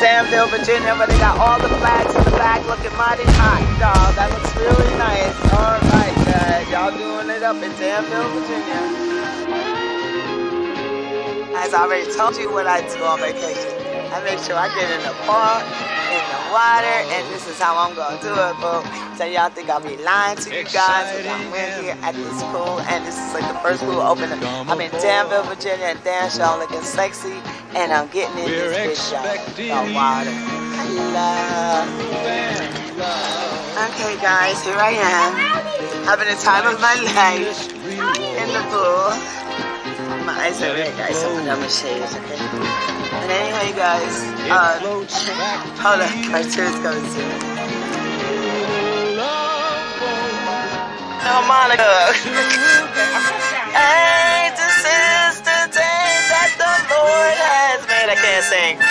Danville, Virginia, where they got all the flags in the back looking mighty hot, dog. That looks really nice. All right, guys. Y'all doing it up in Danville, Virginia. As I already told you when I do on vacation, I make sure I get in the park, water, and this is how I'm gonna do it, boo. So y'all think I'll be lying to you guys when I'm in here at this pool, and this is like the first pool open. I'm in Danville, Virginia, and damn, y'all looking sexy, and I'm getting in this bitch, y'all. The water. I love. Okay, guys, here I am, having the time of my life in the pool. My eyes are red, guys, so I'm gonna shades, okay? And anyway, guys, uh, on, cartoon's coming soon. No, Monica. hey, this is the day that the Lord has made. I can't sing.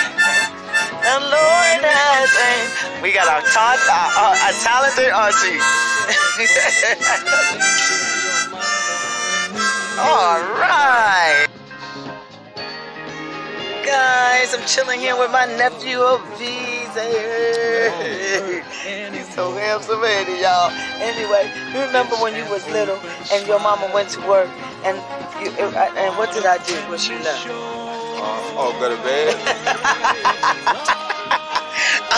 The Lord has made. We got our, ta- our, our talented auntie. Guys, I'm chilling here with my nephew Aviz. He's so handsome, ain't y'all? Anyway, you remember when you was little and your mama went to work and you and what did I do when she left? Uh, oh, go to bed.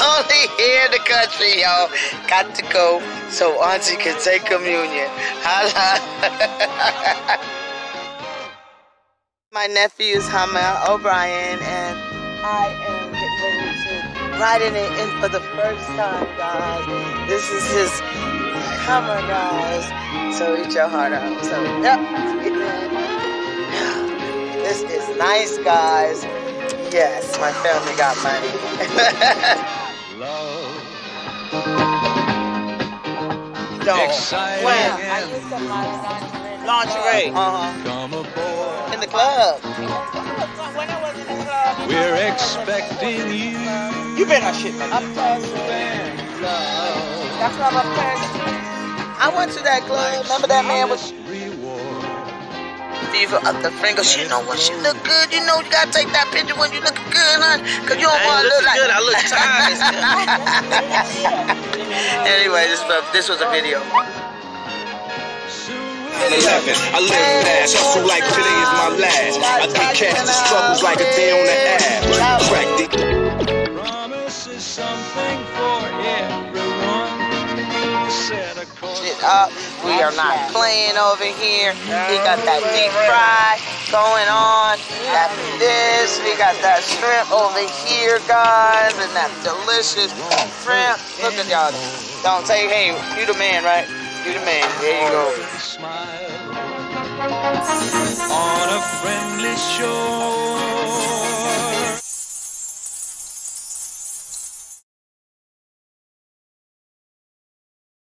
Only here in the country, y'all. Got to go so Auntie can take communion. Holla. My nephew is Hamel O'Brien, and I am getting ready to riding it in for the first time, guys. This is his Hummer, guys. So eat your heart out. So, yep. This is nice, guys. Yes, my family got money. Love. Don't. Exciting. When? Lingerie. Uh-huh. Come aboard. In the club. When I was in the club, We're expecting you. you been our shit, man. That's what I'm upstairs. I went to that club. Remember that man was fever up the finger. You know when she look good, you know you gotta take that picture when you look good, huh? Cause you don't wanna look looking like good, I look tired. Anyway, this was this was a video. Eleven. I live fast, hustle like today is my last. I get cash the struggles like a day on the ass. Crack the Promise is something for everyone. Set a. Shit up. We are not playing over here. We got that deep fry going on. Got this. We got that shrimp over here, guys, and that delicious shrimp. Look at y'all. Don't say, hey, you the man, right? You the man. There you go. Smile on a friendly shore.